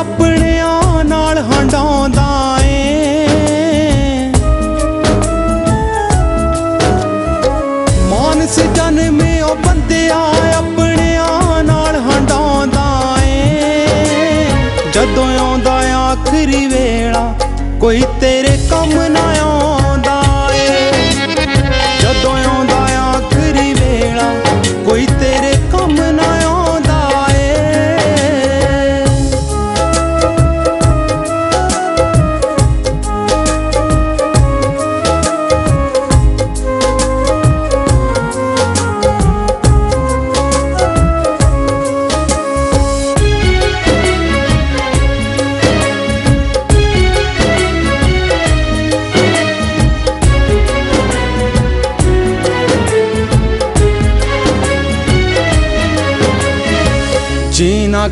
ਉਹ ਬੰਦਿਆ ਆਪਣਿਆਂ ਨਾਲ ਹੰਡਾਉਂਦਾ ਏ। ਮਾਨਸ ਜਨਮੇ ਉਹ ਬੰਦਿਆ ਆਪਣਿਆਂ ਨਾਲ ਹੰਡਾਉਂਦਾ ਏ। ਜਦੋਂ ਆਉਂਦਾ ਆਖਰੀ ਵੇਲਾ ਕੋਈ ਤੇ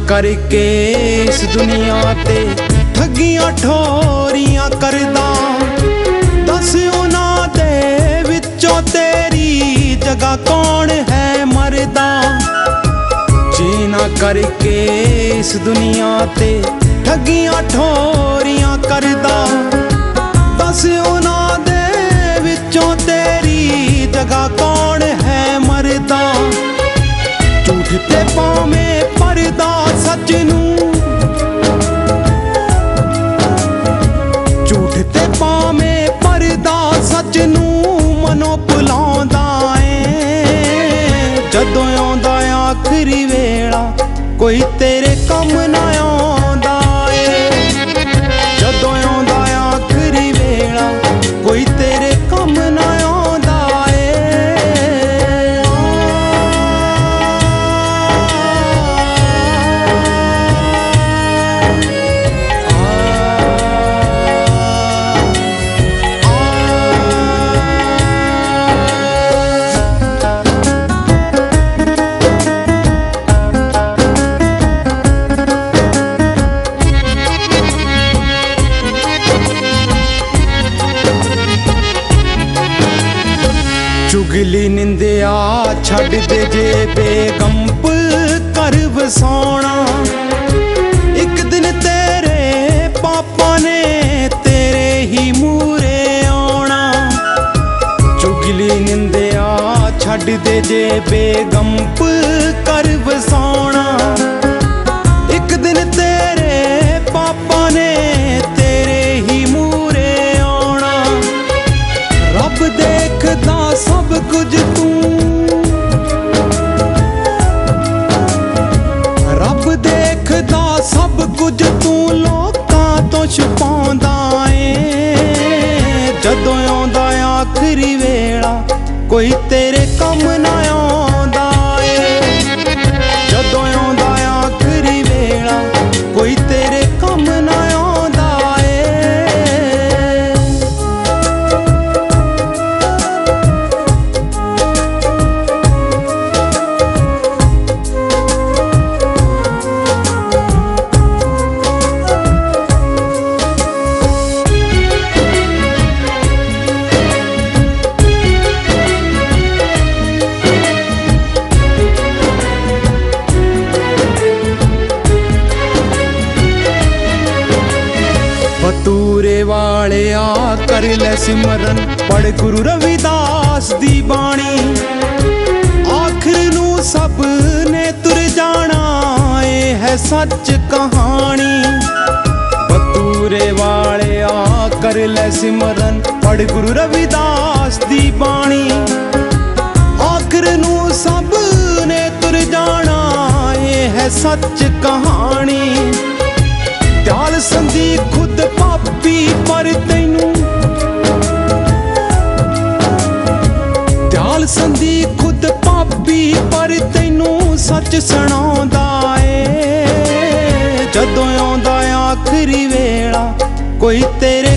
ਕਰਕੇ ਇਸ ਦੁਨੀਆ ਤੇ ਠੱਗੀਆਂ ਠੋਰੀਆਂ ਕਰਦਾ। ਦੱਸ ਉਹਨਾਂ ਦੇ ਵਿੱਚੋਂ ਤੇਰੀ ਜਗ੍ਹਾ ਕੌਣ ਹੈ ਮਰਦਾ। ਜੀਨਾ ਕਰਕੇ ਇਸ ਦੁਨੀਆ ਤੇ ਠੱਗੀਆਂ ਠੋਰੀਆਂ ਕਰਦਾ। ਦੱਸ ਉਹਨਾਂ ਦੇ ਵਿੱਚੋਂ ਤੇਰੀ ਜਗ੍ਹਾ ਕੌਣ ਕੋਈ ਤੇਰੇ ਕੰਮ ਨਾ ਆਉਂਦਾ ਛੱਡ ਦੇ ਜੇ ਬੇਗੰਪ ਕਰ ਵਸਾਉਣਾ। ਇੱਕ ਦਿਨ ਤੇਰੇ ਪਾਪਾ ਨੇ ਤੇਰੇ ਹੀ ਮੂਰੇ ਆਉਣਾ। ਚੁਗਲੀ ਨਿੰਦਿਆ ਛੱਡ ਦੇ ਜੇ ਬੇਗੰਪ ਕਰ ਵਸਾਉਣਾ। ਆਖਰੀ ਵੇਲਾ ਕੋਈ ਤੇਰੇ ਕੰਮ ਨਾ ਬਤੂਰੇ ਵਾਲਿਆ ਕਰ ਲੈ ਸਿਮਰਨ, ਪੜ ਗੁਰੂ ਰਵਿਦਾਸ ਦੀ ਬਾਣੀ। ਆਖਰ ਨੂੰ ਸਭ ਨੇ ਤੁਰ ਜਾਣਾ ਏ ਹੈ ਸੱਚ ਕਹਾਣੀ। ਬਤੂਰੇ ਵਾਲਿਆ ਕਰ ਲੈ ਸਿਮਰਨ, ਪੜ ਗੁਰੂ ਰਵਿਦਾਸ ਦੀ ਬਾਣੀ। ਆਖਰ ਨੂੰ ਸਭ ਨੇ ਤੁਰ ਜਾਣਾ ਏ ਹੈ ਸੱਚ ਕਹਾਣੀ। ਦਿਆਲ ਸੰਦੀ ਖੁਦ ਪਾਪੀ ਪਰ ਤੈਨੂੰ। ਦਿਆਲ ਸੰਦੀ ਖੁਦ ਪਾਪੀ ਪਰ ਤੈਨੂੰ ਸੱਚ ਸੁਣਾਉਂਦਾ ਏ। ਜਦੋਂ ਆਉਂਦਾ ਆਖਰੀ ਵੇਲਾ, ਕੋਈ ਤੇਰੇ